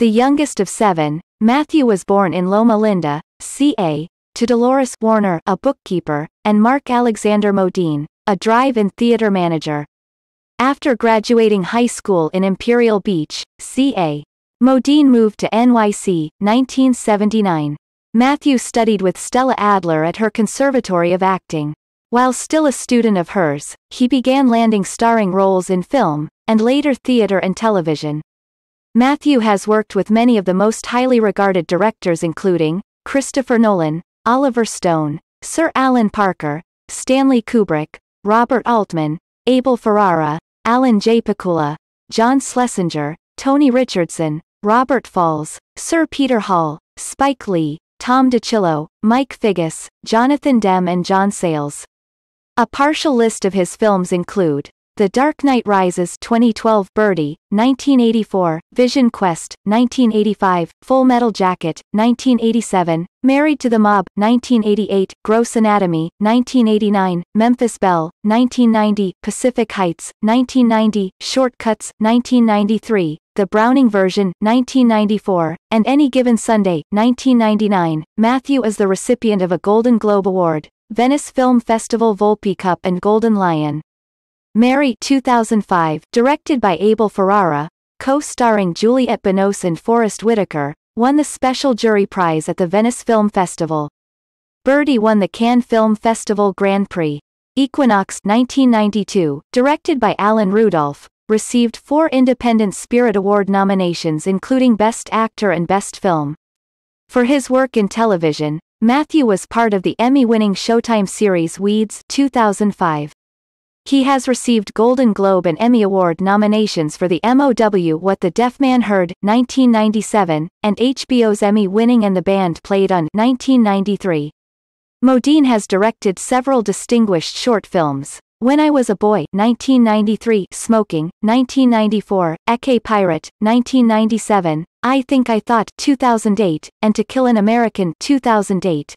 The youngest of seven, Matthew was born in Loma Linda, CA, to Dolores Warner, a bookkeeper, and Mark Alexander Modine, a drive-in theater manager. After graduating high school in Imperial Beach, CA, Modine moved to NYC, 1979. Matthew studied with Stella Adler at her Conservatory of Acting. While still a student of hers, he began landing starring roles in film, and later theater and television. Matthew has worked with many of the most highly regarded directors including, Christopher Nolan, Oliver Stone, Sir Alan Parker, Stanley Kubrick, Robert Altman, Abel Ferrara, Alan J. Pakula, John Schlesinger, Tony Richardson, Robert Falls, Sir Peter Hall, Spike Lee, Tom DiCillo, Mike Figgis, Jonathan Demme and John Sayles. A partial list of his films include the Dark Knight Rises 2012 Birdy, 1984, Vision Quest, 1985, Full Metal Jacket, 1987, Married to the Mob, 1988, Gross Anatomy, 1989, Memphis Belle, 1990, Pacific Heights, 1990, Shortcuts, 1993, the Browning version, 1994, and Any Given Sunday, 1999. Matthew is the recipient of a Golden Globe Award, Venice Film Festival Volpi Cup and Golden Lion. Mary 2005, directed by Abel Ferrara, co-starring Juliette Binoche and Forest Whitaker, won the Special Jury Prize at the Venice Film Festival. Birdy won the Cannes Film Festival Grand Prix. Equinox 1992, directed by Alan Rudolph, received four Independent Spirit Award nominations including Best Actor and Best Film. For his work in television, Matthew was part of the Emmy-winning Showtime series Weeds 2005. He has received Golden Globe and Emmy Award nominations for the MOW What the Deaf Man Heard, 1997, and HBO's Emmy-winning And the Band Played On, 1993. Modine has directed several distinguished short films. When I Was a Boy, 1993, Smoking, 1994, Ecce Pirate, 1997, I Think I Thought, 2008, and To Kill an American, 2008.